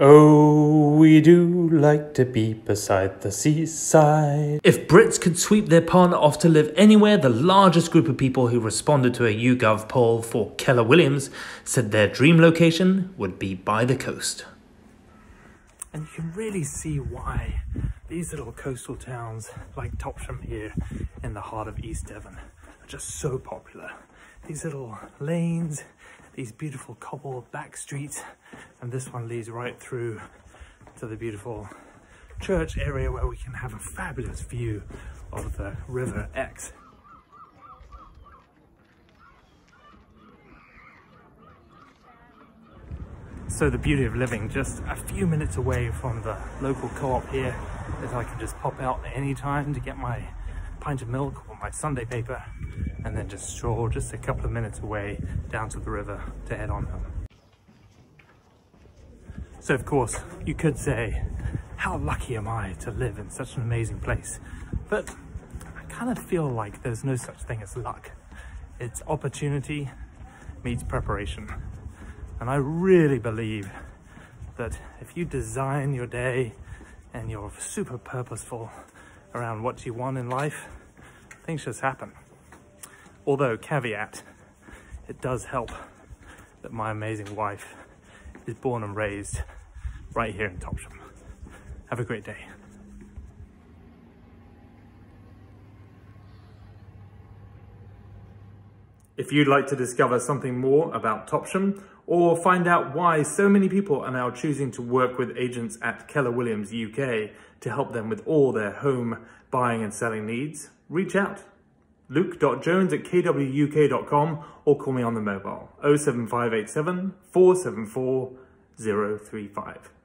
Oh, we do like to be beside the seaside. If Brits could sweep their pond off to live anywhere, the largest group of people who responded to a YouGov poll for Keller Williams said their dream location would be by the coast. And you can really see why these little coastal towns like Topsham here in the heart of East Devon are just so popular. These little lanes, these beautiful cobbled back streets, and this one leads right through to the beautiful church area where we can have a fabulous view of the River Exe. So the beauty of living just a few minutes away from the local co-op here is I can just pop out any time to get my pint of milk or my Sunday paper and then just stroll just a couple of minutes away down to the river to head on home. So of course you could say, how lucky am I to live in such an amazing place? But I kind of feel like there's no such thing as luck. It's opportunity meets preparation. And I really believe that if you design your day and you're super purposeful around what you want in life, things just happen. Although, caveat, it does help that my amazing wife is born and raised right here in Topsham. Have a great day. If you'd like to discover something more about Topsham or find out why so many people are now choosing to work with agents at Keller Williams UK to help them with all their home buying and selling needs, reach out. Luke.jones at kwuk.com or call me on the mobile 07587 474 035.